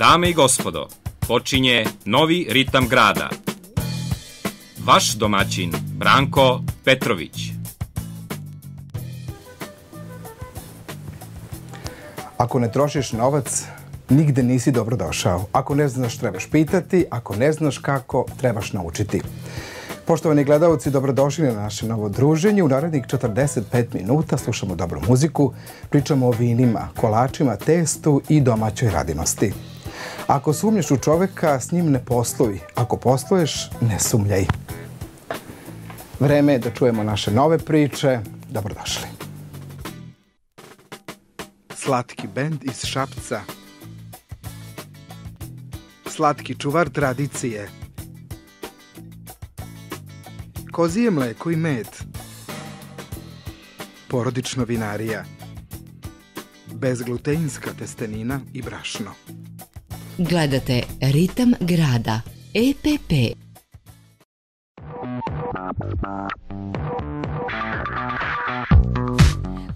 Dame i gospodo, počinje novi ritam grada. Vaš domaćin Branko Petrović. Ako ne trošiš novac, nigde nisi dobro došao. Ako ne znaš, trebaš pitati. Ako ne znaš kako, trebaš naučiti. Poštovani gledalci, dobrodošli na naše novo druženje. U narednih 45 minuta slušamo dobru muziku, pričamo o vinima, kolačima, testu i domaćoj radinosti. Ako sumnješ u čoveka, s njim ne poslovi. Ako posluješ, ne sumljaj. Vreme je da čujemo naše nove priče. Dobrodošli. Slatki bend iz Šapca. Slatki čuvar tradicije. Kozije mleko i med. Porodično vinarija. Bezgluteinska testenina i brašno. Gledate Ritam grada EPP.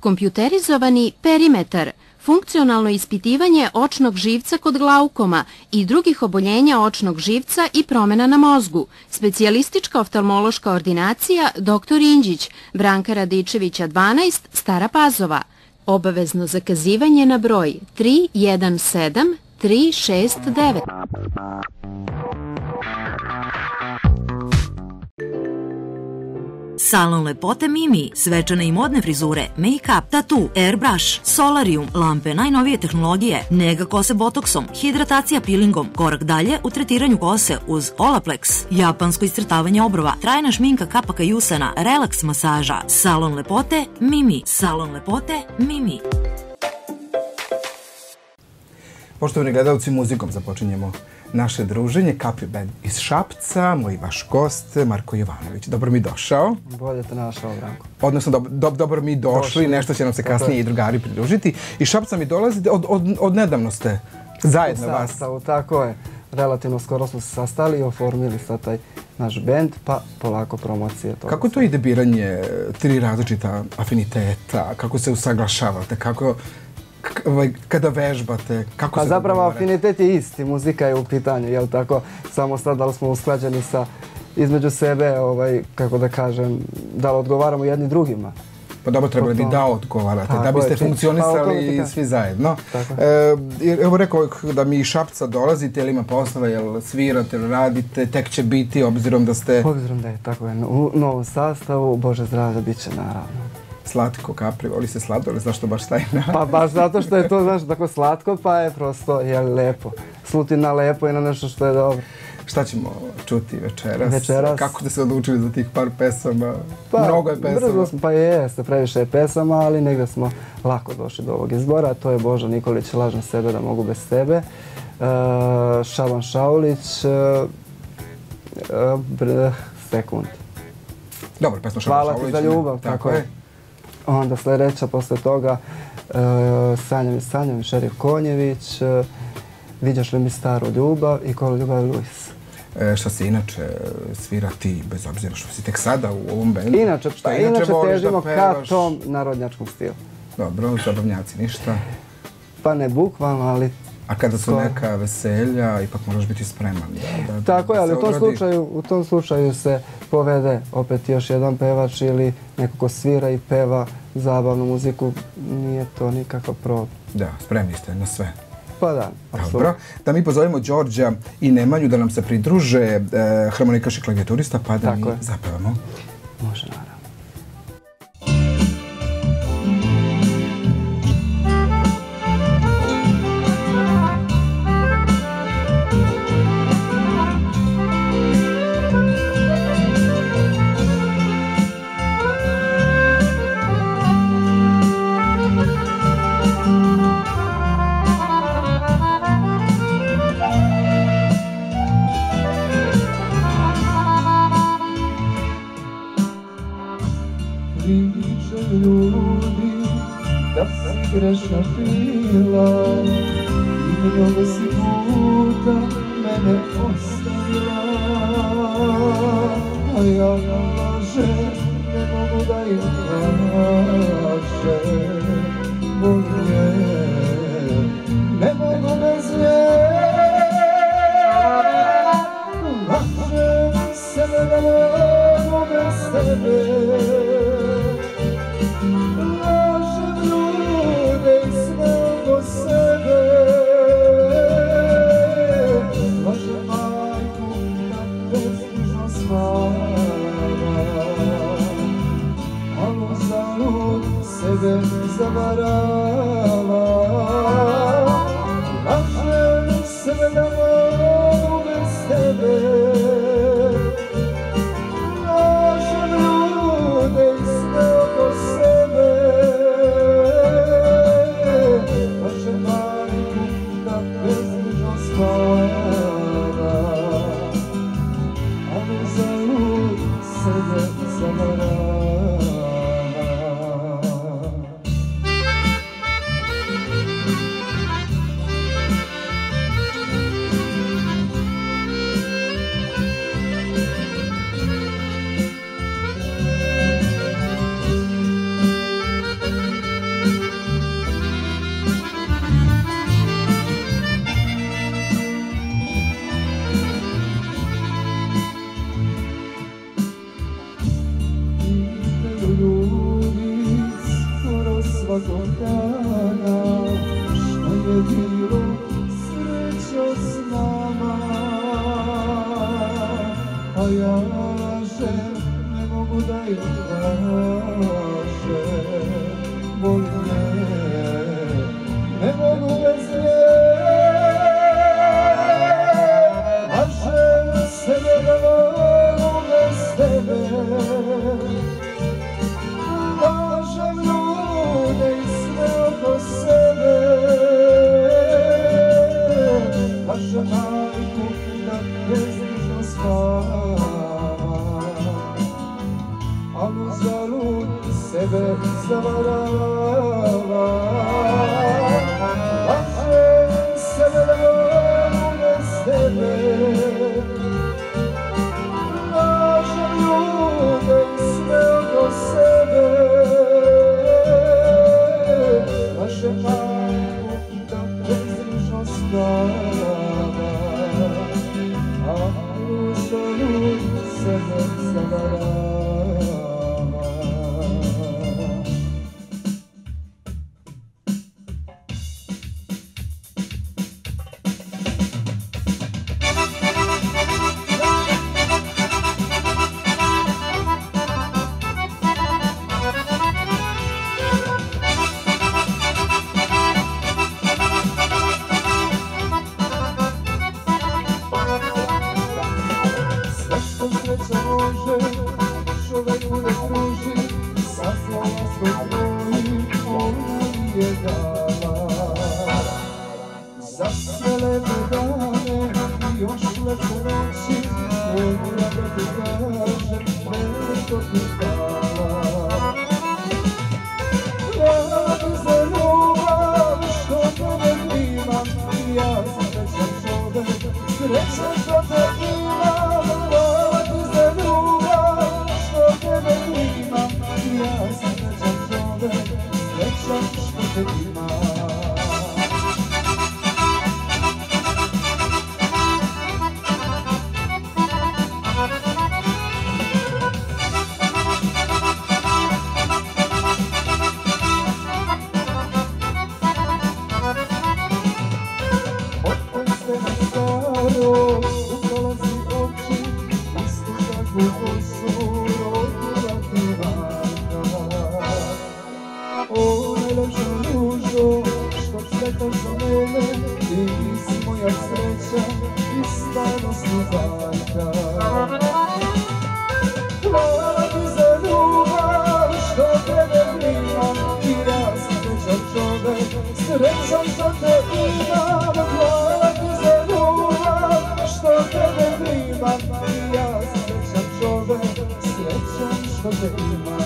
Kompjuterizovani perimetar, funkcionalno ispitivanje očnog živca kod glaukoma i drugih oboljenja očnog živca i promjena na mozgu. Specijalistička oftalmološka ordinacija dr. Inđić, Branka Radičevića 12, Stara Pazova. Obavezno zakazivanje na broj 317 369. Salon lepote Mimi, svečane i modne frizure, make-up, tatu, airbrush, solarium, lampe najnovije tehnologije, nega kose botoksom, hidratacija peelingom, korak dalje u tretiranju kose uz Olaplex, japansko iscrtavanje obrova, trajna šminka kapaka i relaks masaža, salon lepote Mimi, salon lepote Mimi. Poštovani gledalci, muzikom započinjemo naše druženje. Capri Band iz Šapca, moj vaš gost, Marko Jovanović. Dobro mi došao. Bolje te našao, Branko. Odnosno, do, do, dobro mi došli, došli, nešto će nam se kasnije i drugari pridružiti. I Šapca mi dolazi, od, od, od nedavno ste zajedno vas. Sastavu, tako je. Relativno skoro smo se sastali i oformili sad taj naš band, pa polako promocije. Toga kako to ide biranje tri različita afiniteta? Kako se usaglašavate? Kako ovaj, kada vežbate, kako pa se zapravo afinitet je isti, muzika je u pitanju, jel tako? Samo sad da li smo usklađeni sa između sebe, ovaj, kako da kažem, da li odgovaramo jedni drugima. Pa dobro, trebali bi da odgovarate, da biste je, funkcionisali pa, svi zajedno. E, evo rekao da mi iz Šapca dolazite, ili ima poslova, jel svirate, radite, tek će biti, obzirom da ste... Obzirom da je tako je, u novom sastavu, Bože zdravlja, bit će naravno slatko kapri, voli se sladole, zašto baš taj na... Pa baš zato što je to, znaš, tako slatko, pa je prosto, je lepo. Sluti na lepo i na nešto što je dobro. Šta ćemo čuti večeras? Večeras. Kako ste se odlučili za tih par pesama? Pa, Mnogo je pesama. Brzo smo, pa jeste, previše je pesama, ali negde smo lako došli do ovog izbora. To je Boža Nikolić, lažno sebe da mogu bez sebe. Uh, Šaban Šaulić, uh, uh, sekund. Dobro, pesma Šaban Šaulić. Hvala ti za ljubav, tako, tako je. je. Onda sljedeća posle toga uh, Sanjam i Sanjam Šerif Konjević, uh, Viđaš li mi staru ljubav i Kolo ljubav Luis. E, šta se inače svira ti, bez obzira što si tek sada u ovom bendu? Inače, šta pa, inače, inače težimo ka tom narodnjačkom stilu. Dobro, zabavnjaci, ništa? Pa ne bukvalno, ali A kada su neka veselja, ipak moraš biti spreman. Da, da, Tako je, ali u tom, slučaju, u tom slučaju se povede opet još jedan pevač ili neko ko svira i peva zabavnu muziku. Nije to nikakav problem. Da, spremni ste na sve. Pa da, apsolutno. Dobro, da mi pozovemo Đorđa i Nemanju da nam se pridruže eh, harmonikaš i klavijaturista, pa da Tako mi je. zapevamo. Može, naravno. you te žalele, ti si moja sreća i starost mi zajka. Hvala ti za ljubav što tebe primam i ja sam srećan čovek, srećan što te imam. Hvala ti za ljubav što tebe primam i ja sam srećan čovek, srećan što te imam.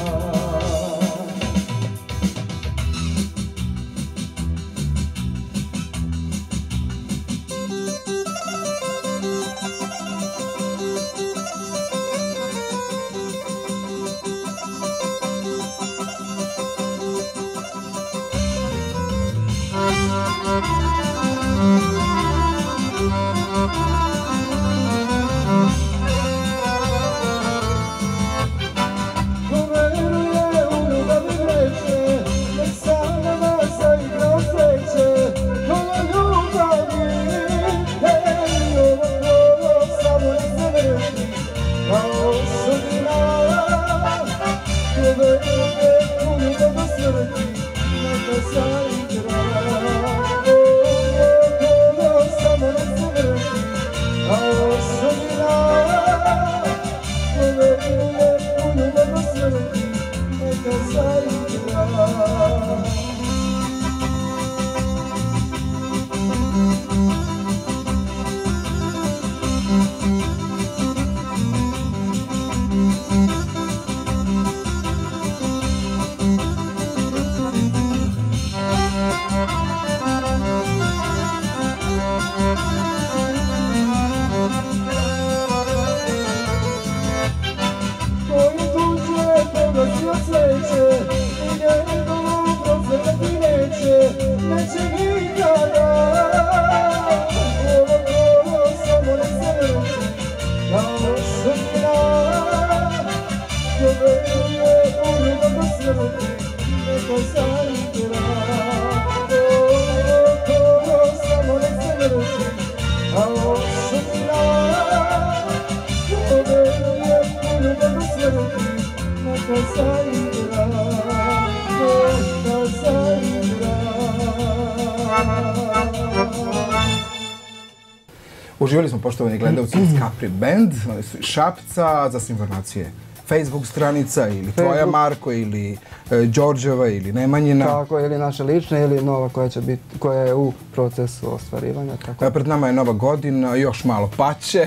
Uživali smo poštovani gledalci iz Capri Band, oni su iz Šapca, za sve informacije Facebook stranica ili tvoja Facebook. Marko ili e, Đorđeva ili Nemanjina. Tako, ili naše lične ili nova koja će biti, koja je u procesu ostvarivanja. Tako. E, Pred nama je nova godina, još malo paće,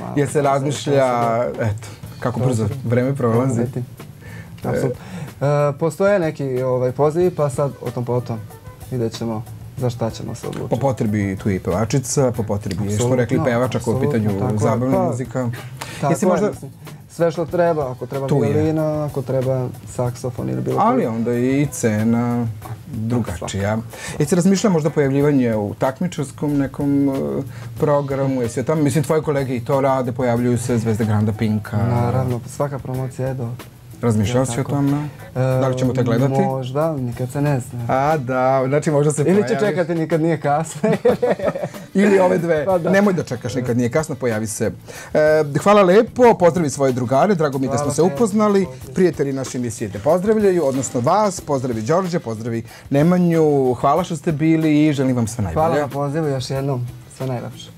malo jer se razmišlja, eto, kako brzo vreme prolazi. Apsolutno. E, postoje neki ovaj, pozivi, pa sad o tom potom vidjet ćemo za šta ćemo se Po odlučiti. potrebi tu je i pevačica, po potrebi je što rekli Apsolutno, pevač ako je u pitanju zabavna Pa, muzika. Tako Jesi je, možda, mislim. Sve što treba, ako treba violina, ako treba saksofon ili bilo ali koji. onda je i cena drugačija. Jesi razmišljala možda pojavljivanje u takmičarskom nekom e, programu? Jesi tamo, mislim, tvoje kolege i to rade, pojavljuju se Zvezda Granda Pinka. Naravno, svaka promocija je do... Razmišljala si o tome? Da li ćemo te gledati? E, Možda, nikad se ne zna. A, da, znači možda se Ili će pojaviš. čekati nikad nije kasno. Ili ove dve. Pa da. Nemoj da čekaš, nikad nije kasno, pojavi se. E, hvala lepo, pozdravi svoje drugare, drago mi da smo se upoznali. Prijatelji naše emisije te pozdravljaju, odnosno vas, pozdravi Đorđe, pozdravi Nemanju, hvala što ste bili i želim vam sve najbolje. Hvala na pozivu još jednom. Sve najlepše.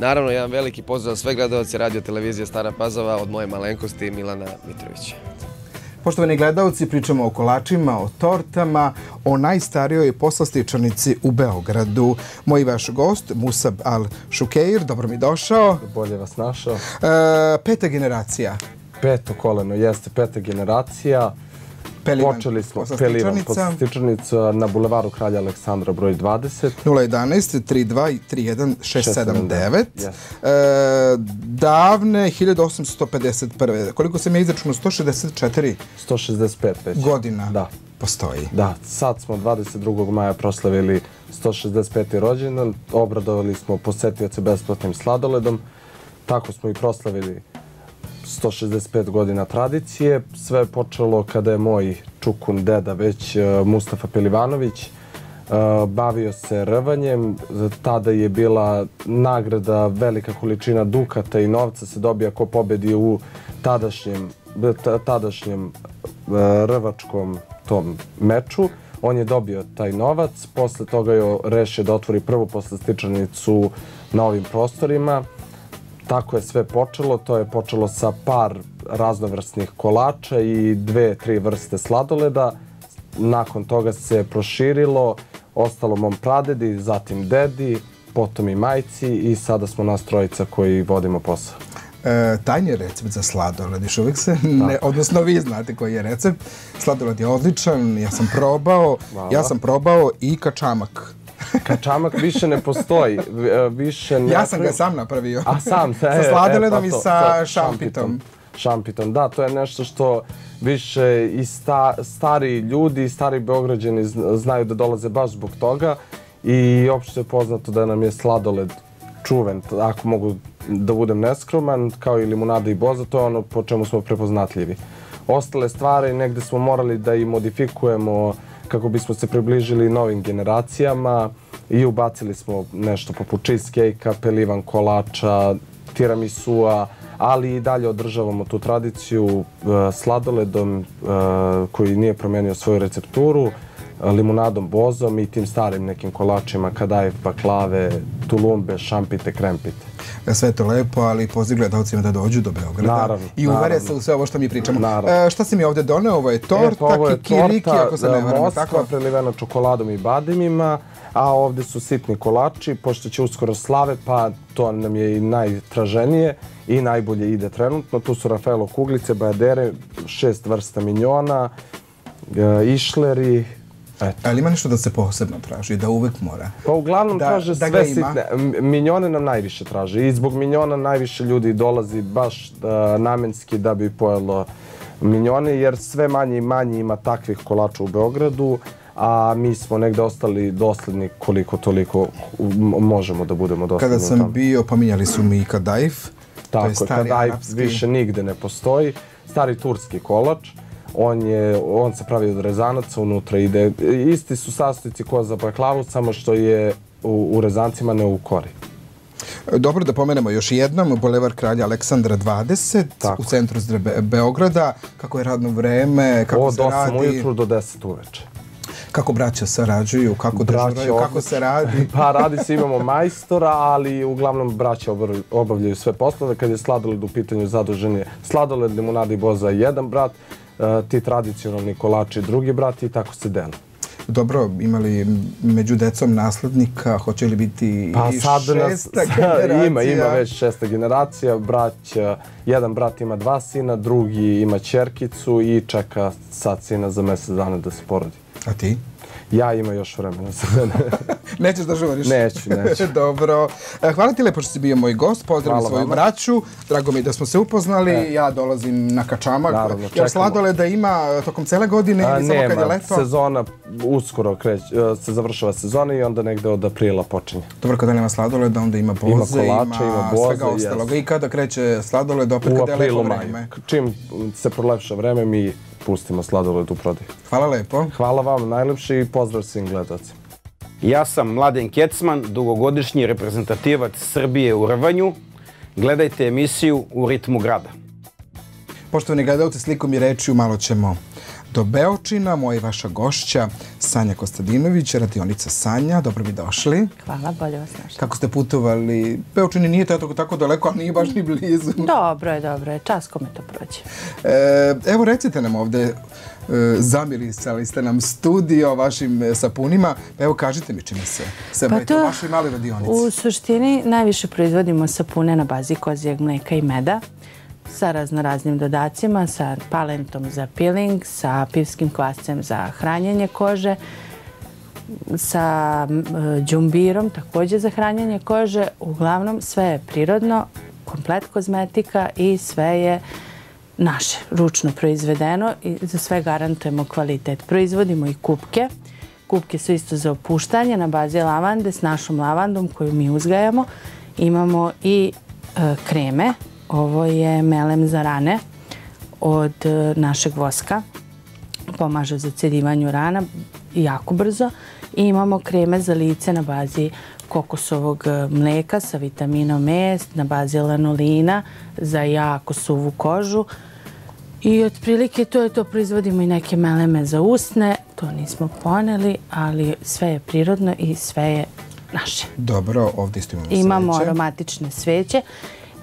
Naravno, jedan veliki pozdrav za sve gledalce radio televizije Stara Pazova od moje malenkosti Milana Mitrovića. Poštovani gledalci, pričamo o kolačima, o tortama, o najstarijoj poslastičanici u Beogradu. Moj vaš gost, Musab Al-Šukeir, dobro mi došao. Bolje vas našao. E, peta generacija. Peto koleno, jeste peta generacija. Pelivan Počeli smo. Pelivan poslastičanica na bulevaru Kralja Aleksandra broj 20. 011 32 31 679. Yes. E, davne 1851. Koliko sam ja izračunao? 164 165 već. godina Da. postoji. Da, sad smo 22. maja proslavili 165. rođendan, obradovali smo posetioce besplatnim sladoledom, tako smo i proslavili 165 godina tradicije. Sve je počelo kada je moj čukun deda, već e, Mustafa Pelivanović, e, bavio se rvanjem. Tada je bila nagrada, velika količina dukata i novca se dobija ko pobedi u tadašnjem, tadašnjem e, rvačkom tom meču. On je dobio taj novac, posle toga je rešio da otvori prvu poslastičanicu na ovim prostorima. Tako je sve počelo, to je počelo sa par raznovrsnih kolača i dve, tri vrste sladoleda. Nakon toga se proširilo, ostalo mom pradedi, zatim dedi, potom i majci i sada smo nas trojica koji vodimo posao. E, tajni recept za sladoled, još uvijek se, ne, odnosno vi znate koji je recept. Sladoled je odličan, ja sam probao, ja sam probao i kačamak. Kačamak više ne postoji, e, više ne... Ja sam ga sam napravio. A sam, sa e, sladoledom e, i pa to, sa to, šampitom. Šampitom, da, to je nešto što više i sta, stari ljudi, stari beograđani zn- znaju da dolaze baš zbog toga i opšte je poznato da nam je sladoled čuven, ako mogu da budem neskroman, kao i limunada i boza, to je ono po čemu smo prepoznatljivi. Ostale stvari negde smo morali da i modifikujemo kako bismo se približili novim generacijama i ubacili smo nešto poput cheesecake-a, pelivan kolača, tiramisua, ali i dalje održavamo tu tradiciju e, sladoledom e, koji nije promijenio svoju recepturu, limunadom bozom i tim starim nekim kolačima, kadajf, baklave, tulumbe, šampite, krempite. E, Sve to lepo, ali poziv gledalcima da dođu do Beograda Naravno, i uvere se u sve ovo što mi pričamo. Naravno. E, šta si mi ovdje doneo? Ovo je torta, E, pa ovo je kikiriki, torta, ako se ne e, varam, Moskva tako? prelivena čokoladom i bademima, a ovdje su sitni kolači, pošto će uskoro slave, pa to nam je i najtraženije i najbolje ide trenutno. Tu su Rafaelo kuglice, bajadere, šest vrsta minjona, e, išleri, eto. Ali ima nešto da se posebno traži, da uvek mora. Pa uglavnom Da- traže da sve sitne. Minjone nam najviše traže i zbog minjona najviše ljudi dolazi baš uh, namenski da bi pojelo minjone, jer sve manje i manje ima takvih kolača u Beogradu, a mi smo negde ostali dosledni koliko toliko možemo da budemo dosledni Kada sam bio, pominjali su mi i kadajf, Tako, je, stari kadaj arapski. više nigde ne postoji. Stari turski kolač, on, je, on se pravi od rezanaca, unutra ide, isti su sastojci ko za baklavu, samo što je u, u rezancima ne u kori. Dobro da pomenemo još jednom, Boulevard Kralja Aleksandra 20 Tako. u centru Zdre- Be- Beograda. Kako je radno vreme, kako Od se 8 radi, ujutru do 10 uveče. kako braća sarađuju, kako dežuraju, kako se radi. Pa radi se, imamo majstora, ali uglavnom braća obavljaju sve poslove. Kad je sladoled u pitanju zadužen je sladoled, limunada i boza jedan brat, ti tradicionalni kolači drugi brat i tako se dela. Dobro, imali među decom naslednika, hoće li biti Pa i sad nas, šesta generacija? ima, ima već šesta generacija, brać, e, jedan brat ima dva sina, drugi ima čerkicu i čeka sad sina za mjesec dana da se porodi. A ti? Ja ima još vremena za mene. Nećeš da žuriš? Neću, neću. Dobro. E, Hvala ti lepo što si bio moj gost. Pozdrav Hvala svoju vama. braću. Drago mi da smo se upoznali. Ja dolazim na kačamak. Naravno, Jer čekamo. sladoleda ima tokom cele godine A, ili samo kad je nema, leto? sezona uskoro kreć, e, se završava sezona i onda negde od aprila počinje. Dobro, kada nema sladoleda, onda ima boze, Ima kolača, ima boze, svega ostaloga. jest. I kada kreće sladoled, opet U kada je lepo vreme. maju. Čim se prolepša vreme, mi pustimo sladoled u prodaju. Hvala lepo. Hvala vam najlepši i pozdrav svim gledalcima. Ja sam Mladen Kecman, dugogodišnji reprezentativac Srbije u rvanju. Gledajte emisiju U ritmu grada. Poštovani gledalci, slikom i rečju malo ćemo do Beočina. Moja i vaša gošća Sanja Kostadinović, radionica Sanja. Dobro mi došli. Hvala, bolje vas našli. Kako ste putovali? Beočini nije tako, tako daleko, ali nije baš ni blizu. Dobro je, dobro je. Čas kome to prođe. E, evo recite nam ovde, e, zamirisali ste nam studio vašim e, sapunima. Evo kažite mi čime se, se pa to, u vašoj mali radionici. U suštini najviše proizvodimo sapune na bazi kozijeg mleka i meda sa raznoraznim dodacima, sa palentom za peeling, sa pivskim kvascem za hranjenje kože, sa e, džumbirom također za hranjenje kože. Uglavnom sve je prirodno, komplet kozmetika i sve je naše, ručno proizvedeno i za sve garantujemo kvalitet. Proizvodimo i kupke. Kupke su isto za opuštanje na bazi lavande s našom lavandom koju mi uzgajamo. Imamo i e, kreme Ovo je melem za rane od e, našeg voska. Pomaže za cedivanju rana jako brzo. I imamo kreme za lice na bazi kokosovog e, mleka sa vitaminom E, na bazi lanolina za jako suvu kožu. I otprilike to je to, proizvodimo i neke meleme za usne, to nismo poneli, ali sve je prirodno i sve je naše. Dobro, ovdje isto imamo sveće. Imamo aromatične sveće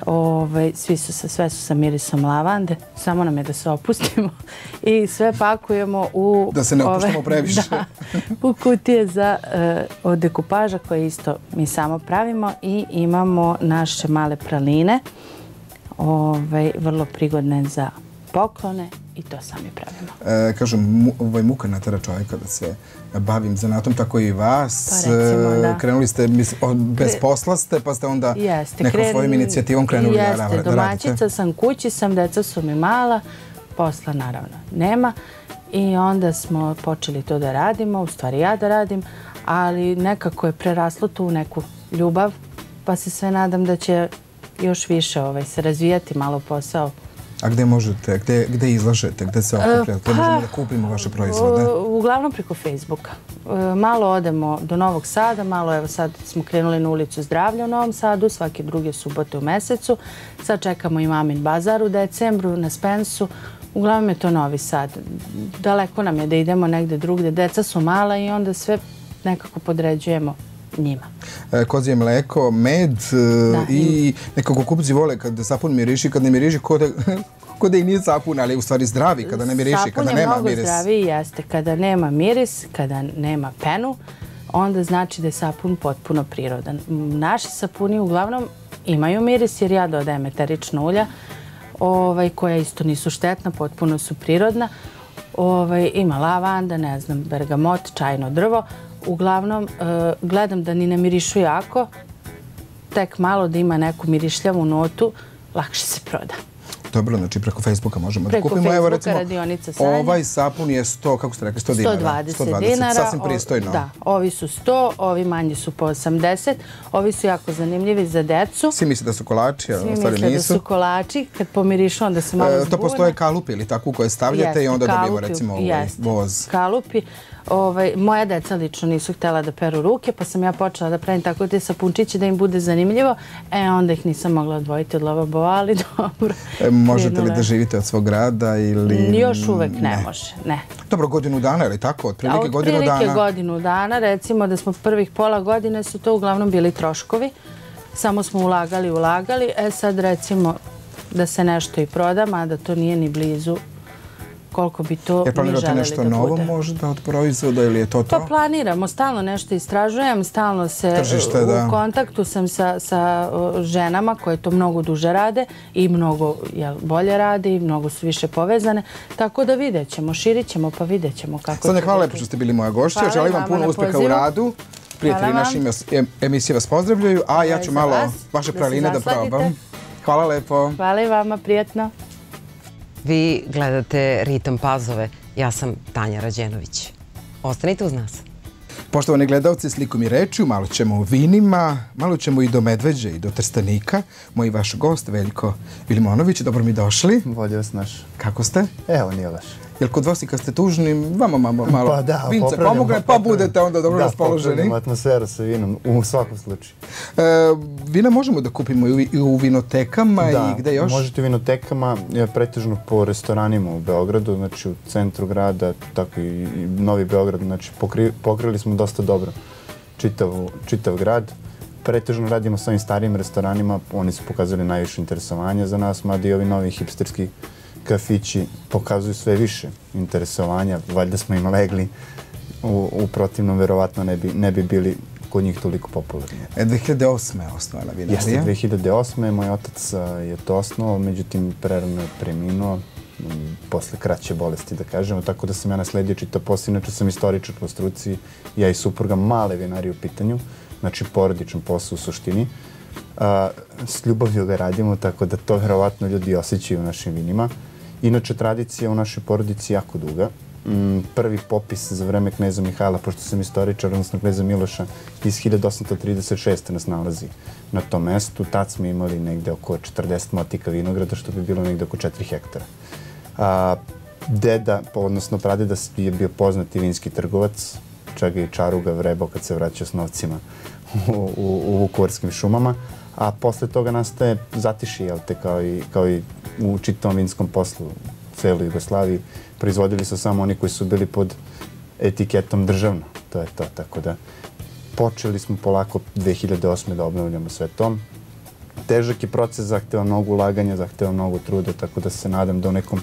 Ove, svi su sa, sve su sa mirisom lavande, samo nam je da se opustimo i sve pakujemo u... Da se ne opuštamo previše. Da, u kutije za, uh, od dekupaža koje isto mi samo pravimo i imamo naše male praline, ove, vrlo prigodne za poklone i to sami pravimo. E, kažem, mu, je muka natera čovjeka da se bavim zanatom, tako i vas. Pa recimo, e, da. Krenuli ste, mis, o, bez posla ste, pa ste onda Jeste, nekom kren... svojim inicijativom krenuli Jeste, da, radite. domaćica sam, kući sam, deca su mi mala, posla naravno nema. I onda smo počeli to da radimo, u stvari ja da radim, ali nekako je preraslo tu u neku ljubav, pa se sve nadam da će još više ovaj, se razvijati malo posao A gde možete, gde, gde izlažete, gde se okupljate, gde možemo da kupimo vaše proizvode? Uglavnom preko Facebooka. E, malo odemo do Novog Sada, malo evo sad smo krenuli na ulicu Zdravlja u Novom Sadu, svake druge subote u mesecu. Sad čekamo i Mamin bazar u decembru na Spensu. Uglavnom je to Novi Sad. Daleko nam je da idemo negde drugde. Deca su mala i onda sve nekako podređujemo njima. E, kozije mleko, med e, da, i nekako kupci vole kad sapun miriši, kad ne miriši kod Kod da i nije sapun, ali u stvari zdravi kada ne miriši, kada nema miris. Sapun je mnogo zdraviji, jeste. Kada nema miris, kada nema penu, onda znači da je sapun potpuno prirodan. Naši sapuni uglavnom imaju miris jer ja dodajem eterično ulja ovaj, koja isto nisu štetna, potpuno su prirodna. Ovaj, ima lavanda, ne znam, bergamot, čajno drvo, uglavnom e, gledam da ni ne mirišu jako, tek malo da ima neku mirišljavu notu, lakše se proda. Dobro, znači preko Facebooka možemo preko da kupimo. Facebooka, Evo recimo, radionica Sanja. ovaj sapun je 100, kako ste rekli, 100 dinara. 120, 120 dinara. Sasvim pristojno. Da, ovi su 100, ovi manji su po 80. Ovi su jako zanimljivi za decu. Svi misle da su kolači, a Svi stvari misle nisu. da su kolači. Kad pomirišu, onda se malo e, zbune. To postoje kalupi ili tako koje stavljate jeste, i onda kalupi, dobijemo recimo ovaj voz. Kalupi. Ovaj, moja deca lično nisu htjela da peru ruke, pa sam ja počela da pravim tako te sapunčiće da im bude zanimljivo. E, onda ih nisam mogla odvojiti od lavabo, ali dobro. E, možete li da živite od svog rada ili... Još uvek ne, ne može, ne. Dobro, godinu dana ili tako? Otprilike godinu dana? Otprilike godinu dana. Recimo da smo prvih pola godine su to uglavnom bili troškovi. Samo smo ulagali, ulagali. E sad recimo da se nešto i prodam, a da to nije ni blizu koliko bi to mi želeli da bude. nešto novo možda od proizvoda ili je to to? Pa planiramo, stalno nešto istražujem, stalno se Tržište, u da. kontaktu sam sa, sa ženama koje to mnogo duže rade i mnogo jel, bolje rade i mnogo su više povezane. Tako da vidjet ćemo, širit ćemo pa vidjet ćemo kako Sanja, hvala lepo što ste bili moja gošća. Hvala Želim vam puno uspeha u radu. Prijatelji naši emisije vas pozdravljaju, a ja ću malo vaše praline da probam. Hvala lepo. Hvala i vama, prijetno. Vi gledate Ritam Pazove, ja sam Tanja Rađenović. Ostanite uz nas. Poštovani gledalci, slikom i rečju, malo ćemo o vinima, malo ćemo i do Medveđe i do Trstanika. Moj vaš gost, Veljko Vilimonović, dobro mi došli. Bolje vas naš. Kako ste? Evo, nije loš. Jel kod vas i kad ste tužni, vama malo, malo Pa da, vinca pomogne, pa budete onda dobro da, raspoloženi. popravljamo atmosferu sa vinom, u svakom slučaju. E, vina možemo da kupimo i u, i u vinotekama da, i gde još? možete u vinotekama, je, pretežno po restoranima u Beogradu, znači u centru grada, tako i, i Novi Beograd, znači pokri, pokrili smo dosta dobro čitav, čitav grad. Pretežno radimo sa ovim starijim restoranima, oni su pokazali najviše interesovanja za nas, mada i ovi novi hipsterski kafići pokazuju sve više interesovanja, valjda smo im legli, u, u protivnom verovatno ne bi, ne bi bili kod njih toliko popularni. E, 2008. je osnovana vinarija. Jeste 2008. Moj otac je to osnovao, međutim prerano je preminuo posle kraće bolesti, da kažemo, tako da sam ja nasledio čita posao, inače sam istoričar po struci, ja i supruga male vinari u pitanju, znači porodičan posao u suštini. A, s ljubavlju ga radimo, tako da to verovatno ljudi osjećaju u našim vinima. Inače, tradicija u našoj porodici je jako duga. Mm, Prvi popis za vreme kneza Mihajla, pošto sam istoričar, odnosno kneza Miloša, iz 1836. nas nalazi na tom mestu. Tad smo imali negde oko 40 motika vinograda, što bi bilo negde oko 4 hektara. A, deda, odnosno pradeda je bio poznati vinski trgovac, čak i Čaruga vrebao kad se vraćao s novcima u, u, u Vukovarskim šumama, a posle toga nastaje zatiši, jel te, kao i, kao i u čitom vinskom poslu u celoj Jugoslaviji. Proizvodili su samo oni koji su bili pod etiketom državno, to je to, tako da počeli smo polako 2008. da obnavljamo sve to. Težak je proces, zahteva mnogo ulaganja, zahteva mnogo truda, tako da se nadam da u nekom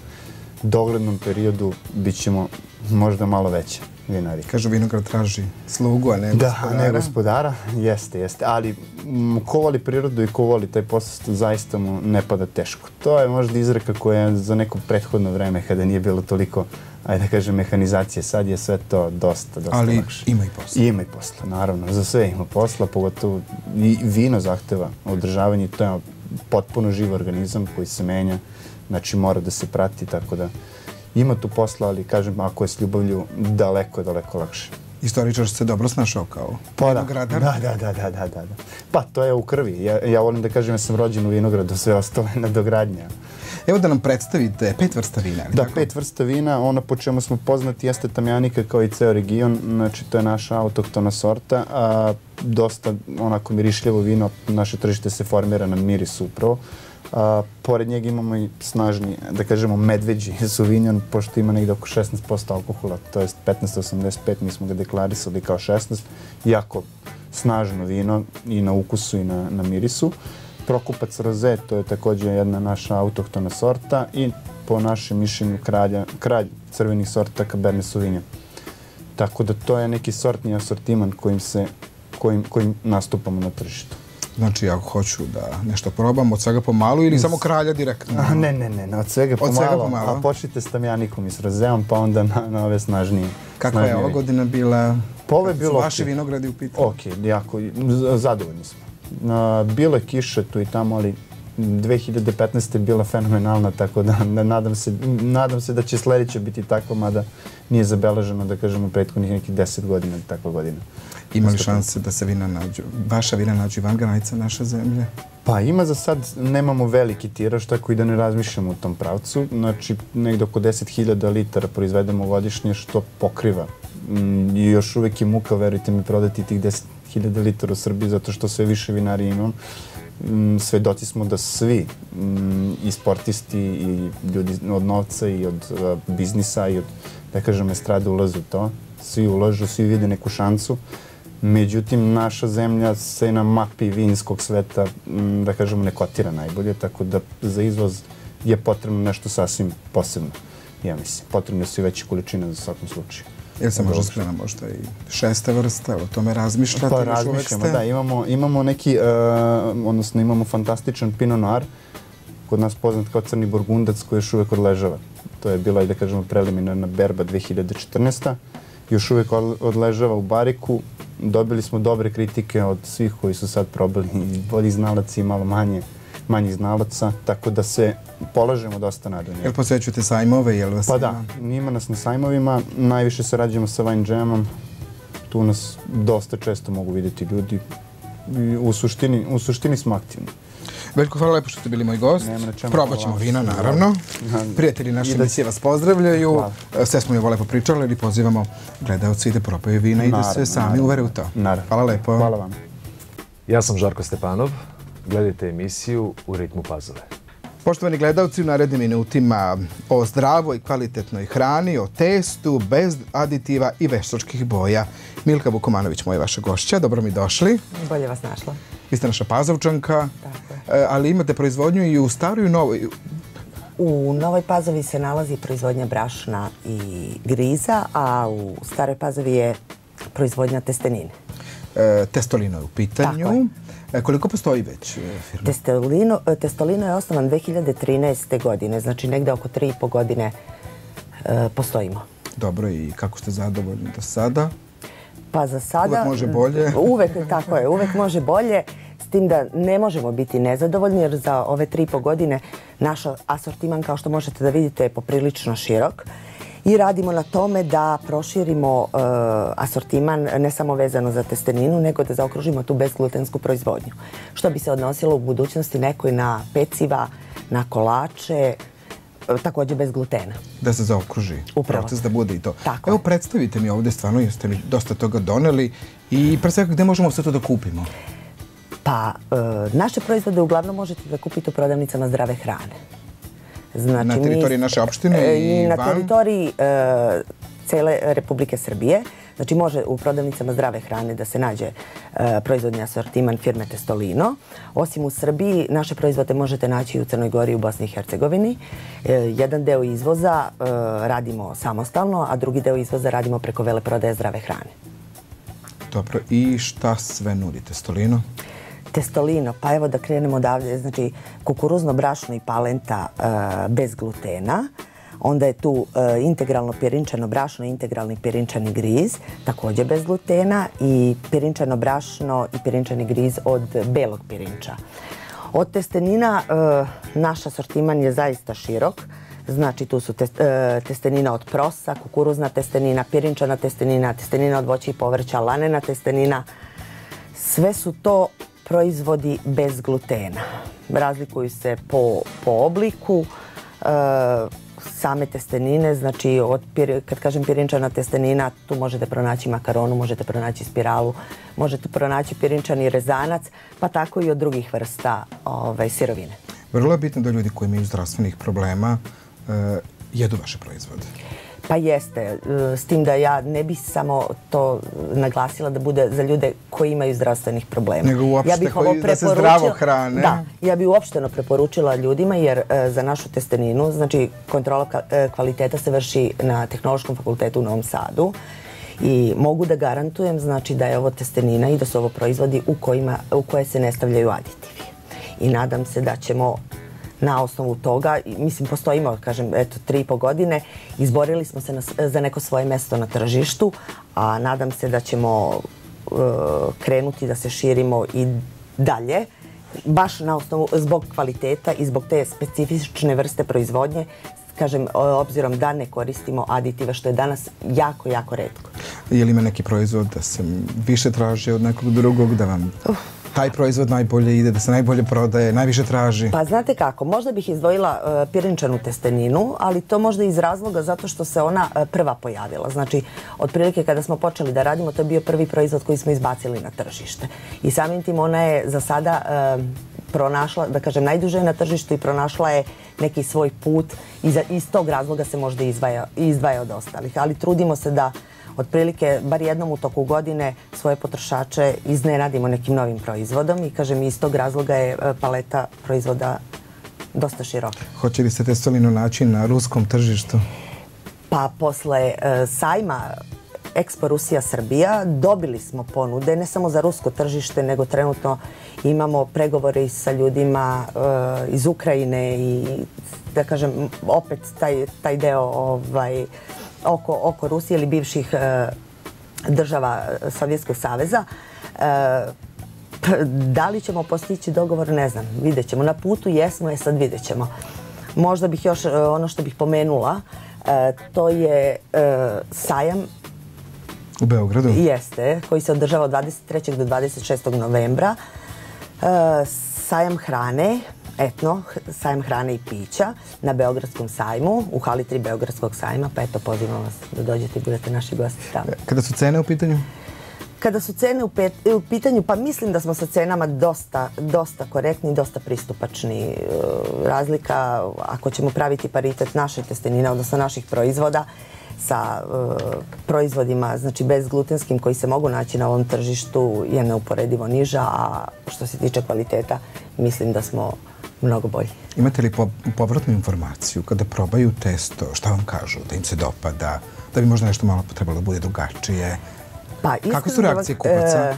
doglednom periodu bit ćemo možda malo veće vinari. Kažu vinograd traži slugu, a ne Da, gospodara. ne gospodara, jeste, jeste. Ali m, ko voli prirodu i ko voli taj posao, zaista mu ne pada teško. To je možda izreka koja je za neko prethodno vreme kada nije bilo toliko, ajde da kažem, mehanizacije. Sad je sve to dosta, dosta Ali lakše. ima i posla. Ima i posla, naravno. Za sve ima posla, pogotovo i vino zahteva održavanje. To je potpuno živ organizam koji se menja, znači mora da se prati, tako da ima tu posla, ali kažem, ako je s ljubavlju, daleko, daleko lakše. Istoričar se dobro snašao kao Pa da, vinogradar. da, da, da, da, da, da. Pa to je u krvi. Ja, ja volim da kažem da sam rođen u vinogradu, sve ostalo je nadogradnja. Evo da nam predstavite pet vrsta vina. Da, tako? pet vrsta vina, ono po čemu smo poznati jeste tamjanika kao i ceo region, znači to je naša autoktona sorta, a dosta onako mirišljivo vino, naše tržište se formira na mirisu upravo. A, pored njega imamo i snažni, da kažemo, medveđi suvinjon, pošto ima negde oko 16% alkohola, to je 1585, mi smo ga deklarisali kao 16, jako snažno vino i na ukusu i na, na mirisu. Prokupac roze, to je također jedna naša autohtona sorta i po našem mišljenju kralja, kralj crvenih sorta Cabernet Sauvignon. Tako da to je neki sortni asortiman kojim, se, kojim, kojim nastupamo na tržištu. Znači, ako hoću da nešto probam, od svega pomalo ili samo kralja direktno? A, ne, ne, ne, od svega Od pomalo. svega pomalo. A počnite s tamjanikom i s rozeom, pa onda na, na ove snažnije. Kakva je snažnije ova vina. godina bila? Pa ovo je Kad bilo su Vaši okej. vinogradi u pitanju. Ok, jako, zadovoljni smo. Je kiše tu i tamo, ali 2015. je bila fenomenalna, tako da da nadam se, nadam se da će sljedeća biti takva, mada nije zabeleženo, da kažemo, prethodnih nekih 10 godina ili takva godina. Ima li šanse da se vina nađu, vaša vina nađu van granica naše zemlje? Pa ima za sad, nemamo veliki tiraž, tako i da ne razmišljamo u tom pravcu. Znači, negde oko 10.000 litara proizvedemo godišnje, što pokriva. Mm, I još uvek je muka, verujte mi, prodati tih 10.000 litara u Srbiji, zato što sve više vinari imam. Mm, svedoci smo da svi, mm, i sportisti, i ljudi od novca, i od e, biznisa, i od, da kažem, estrade ulaze u to. Svi ulažu, svi vide neku šansu. Međutim, naša zemlja se na mapi vinskog sveta, mm, da kažemo, ne kotira najbolje, tako da za izvoz je potrebno nešto sasvim posebno, ja mislim. Potrebne su i veće količine za svakom slučaju. Jel se može sprema možda i šesta vrsta, o tome razmišljate? Pa razmišljamo, da, imamo, imamo neki, uh, odnosno imamo fantastičan Pinot Noir, kod nas poznat kao crni burgundac koji još uvek odležava. To je bila, i da kažemo, preliminarna berba 2014. Još od- odležava u bariku. Dobili smo dobre kritike od svih koji su sad probali, bolji znalaci i malo manje manjih znalaca, tako da se polažemo dosta nadu u njega. Jel posvećujete sajmove, jel vas Pa da, ima nas na sajmovima, najviše sarađujemo sa Wine Jamom, tu nas dosta često mogu vidjeti ljudi, i u suštini, u suštini smo aktivni. Veljko, hvala lepo što ste bili moj gost. Na Probat ćemo vina, naravno. Prijatelji naše da- vas pozdravljaju. Hvala. Sve smo je lepo pričali i pozivamo gledalci da probaju vina i da se Naravno, sami naravno. uvere u to. Naravno. Hvala lepo. Hvala vam. Ja sam Žarko Stepanov. Gledajte emisiju U ritmu pazove. Poštovani gledalci, u narednim minutima o zdravoj, kvalitetnoj hrani, o testu, bez aditiva i veštačkih boja. Milka Vukomanović, moja vaša gošća, dobro mi došli. Bolje vas našla. Vi ste naša pazovčanka, e, ali imate proizvodnju i u staroj i u novoj. U Novoj Pazovi se nalazi proizvodnja brašna i griza, a u Staroj Pazovi je proizvodnja testenine. E, Testolino je u pitanju. Tako je. E, koliko postoji već e, firma? Testolino, e, Testolino je osnovan 2013. godine, znači negde oko 3,5 godine e, postojimo. Dobro, i kako ste zadovoljni do sada? Pa za sada... Uvek može bolje. Uvek, tako je, uvek može bolje. S tim da ne možemo biti nezadovoljni jer za ove tri i po godine naš asortiman, kao što možete da vidite, je poprilično širok. I radimo na tome da proširimo e, asortiman ne samo vezano za testeninu, nego da zaokružimo tu bezglutensku proizvodnju. Što bi se odnosilo u budućnosti nekoj na peciva, na kolače, e, takođe bez glutena. Da se zaokruži Upravo. proces, da bude i to. Tako Evo, predstavite mi ovdje, stvarno, jer ste mi dosta toga doneli i pre svega gde možemo sve to da kupimo? Pa, e, naše proizvode uglavnom možete da kupite u prodavnicama zdrave hrane. Znači, Na teritoriji naše opštine e, i na van? teritoriji e, cele Republike Srbije. Znači, može u prodavnicama zdrave hrane da se nađe e, proizvodni asortiman firme Testolino. Osim u Srbiji, naše proizvode možete naći i u Crnoj Gori i u Bosni i Hercegovini. E, jedan deo izvoza e, radimo samostalno, a drugi deo izvoza radimo preko veleprodaje zdrave hrane. Dobro, i šta sve nudite? Stolino? Testolino, pa evo da krenemo odavde, znači kukuruzno brašno i palenta e, bez glutena, onda je tu e, integralno pirinčano brašno i integralni pirinčani griz, također bez glutena i pirinčano brašno i pirinčani griz od belog pirinča. Od testenina e, naš asortiman je zaista širok, Znači tu su test, e, testenina od prosa, kukuruzna testenina, pirinčana testenina, testenina od voća i povrća, lanena testenina, sve su to proizvodi bez glutena. Razlikuju se po, po obliku, e, same testenine, znači od, pir- kad kažem pirinčana testenina, tu možete pronaći makaronu, možete pronaći spiralu, možete pronaći pirinčani rezanac, pa tako i od drugih vrsta ovaj, sirovine. Vrlo je bitno da ljudi koji imaju zdravstvenih problema e, jedu vaše proizvode. Pa jeste, e, s tim da ja ne bi samo to naglasila da bude za ljude koji imaju zdravstvenih problema. Nego uopšte ja bih ovo koji- da se preporučila- zdravo hrane. Da, ja bih uopšteno preporučila ljudima jer e, za našu testeninu, znači kontrola e, kvaliteta se vrši na Tehnološkom fakultetu u Novom Sadu i mogu da garantujem znači da je ovo testenina i da su ovo proizvodi u, kojima, u koje se ne stavljaju aditivi. I nadam se da ćemo na osnovu toga, mislim, postojimo, kažem, eto, tri i po godine, izborili smo se na, za neko svoje mesto na tržištu, a nadam se da ćemo e, krenuti da se širimo i dalje, baš na osnovu, zbog kvaliteta i zbog te specifične vrste proizvodnje, kažem, o- obzirom da ne koristimo aditive, što je danas jako, jako redko. Je li ima neki proizvod da se više traži od nekog drugog, da vam taj proizvod najbolje ide, da se najbolje prodaje, najviše traži? Pa znate kako, možda bih izdvojila e, uh, pirinčanu testeninu, ali to možda iz razloga zato što se ona uh, prva pojavila. Znači, otprilike kada smo počeli da radimo, to je bio prvi proizvod koji smo izbacili na tržište. I samim tim ona je za sada uh, pronašla, da kažem, najduže na tržištu i pronašla je neki svoj put i za, iz tog razloga se možda izdvaja, izdvaja od ostalih. Ali trudimo se da otprilike, bar jednom u toku godine, svoje potrošače iznenadimo nekim novim proizvodom i kažem, iz tog razloga je e, paleta proizvoda dosta široka. Hoće li se te Stolino naći na ruskom tržištu? Pa posle e, sajma Expo Rusija Srbija dobili smo ponude ne samo za rusko tržište, nego trenutno imamo pregovore i sa ljudima e, iz Ukrajine i da kažem opet taj, taj deo ovaj, oko, oko Rusije ili bivših e, država Sovjetskog saveza. E, da li ćemo postići dogovor, ne znam, vidjet ćemo. Na putu jesmo, je sad vidjet ćemo. Možda bih još e, ono što bih pomenula, e, to je e, sajam U Beogradu? Jeste, koji se održava od 23. do 26. novembra. Sajam hrane, etno, sajam hrane i pića na Beogradskom sajmu, u hali 3 Beogradskog sajma, pa eto, pozivam vas da dođete i budete naši gosti tamo. Kada su cene u pitanju? Kada su cene u, pet, u pitanju, pa mislim da smo sa cenama dosta, dosta korektni dosta pristupačni. E, razlika, ako ćemo praviti paritet naše testenine, odnosno naših proizvoda, sa e, proizvodima znači bezglutenskim koji se mogu naći na ovom tržištu je neuporedivo niža, a što se tiče kvaliteta mislim da smo mnogo bolji. Imate li po, povratnu informaciju kada probaju testo, šta vam kažu, da im se dopada, da bi možda nešto malo potrebalo da bude drugačije? Pa, Kako su reakcije kupaca?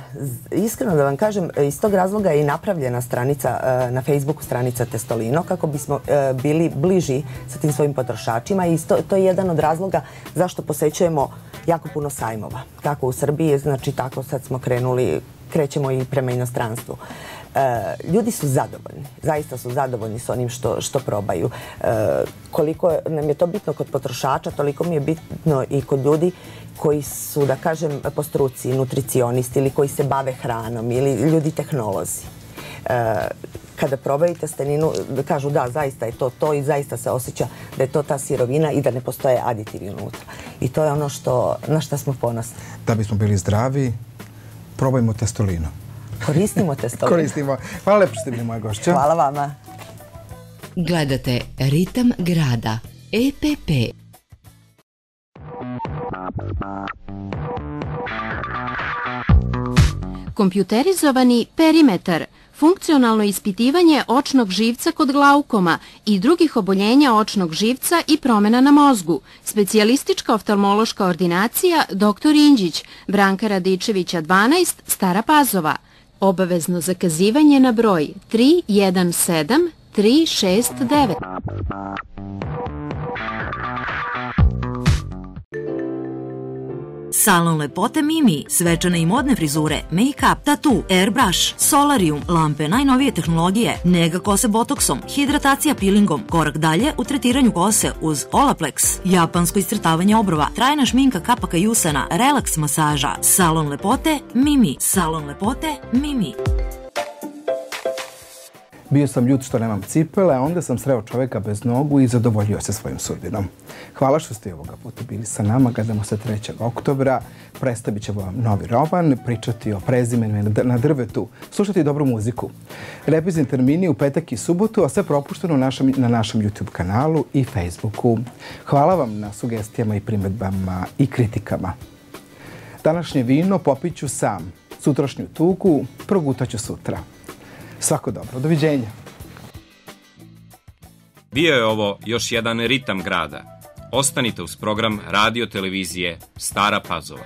E, iskreno da vam kažem, iz tog razloga je i napravljena stranica e, na Facebooku stranica Testolino kako bismo e, bili bliži sa tim svojim potrošačima i to, to je jedan od razloga zašto posećujemo jako puno sajmova. Kako u Srbiji, znači tako sad smo krenuli, krećemo i prema inostranstvu. E, ljudi su zadovoljni, zaista su zadovoljni s onim što, što probaju. E, koliko nam je to bitno kod potrošača, toliko mi je bitno i kod ljudi koji su, da kažem, po struci, nutricionisti ili koji se bave hranom ili ljudi tehnolozi. E, kada probaju testeninu, kažu da, zaista je to to i zaista se osjeća da je to ta sirovina i da ne postoje aditivi unutra. I to je ono što, na što smo ponosni. Da bismo bili zdravi, probajmo testolino. Koristimo testolino. Koristimo. Hvala lepo što ste bili moja gošća. Hvala vama. Gledate Ritam grada. EPP. Kompjuterizovani perimetar, funkcionalno ispitivanje očnog živca kod glaukoma i drugih oboljenja očnog živca i promjena na mozgu. Specijalistička oftalmološka ordinacija dr. Inđić, Branka Radičevića 12, Stara Pazova. Obavezno zakazivanje na broj 317 369. Salon lepote Mimi, svečane i modne frizure, make-up, tatu, airbrush, solarium, lampe najnovije tehnologije, nega kose botoksom, hidratacija peelingom, korak dalje u tretiranju kose uz Olaplex, japansko istrtavanje obrova, trajna šminka kapaka jusana, relaks masaža, salon lepote Mimi, salon lepote Mimi. Bio sam ljut što nemam cipele, a onda sam sreo čoveka bez nogu i zadovoljio se svojim sudbinom. Hvala što ste ovoga puta bili sa nama. Gledamo se 3. oktobra. Predstavit ćemo vam novi roman, pričati o prezimenu na drvetu, slušati dobru muziku. Repizni termini u petak i subotu, a sve propušteno našem, na našem YouTube kanalu i Facebooku. Hvala vam na sugestijama i primedbama i kritikama. Današnje vino popiću sam. Sutrašnju tuku progutaću sutra. Svako dobro, doviđenja. Bio je ovo još jedan ritam grada. Ostanite uz program radio televizije Stara Pazova.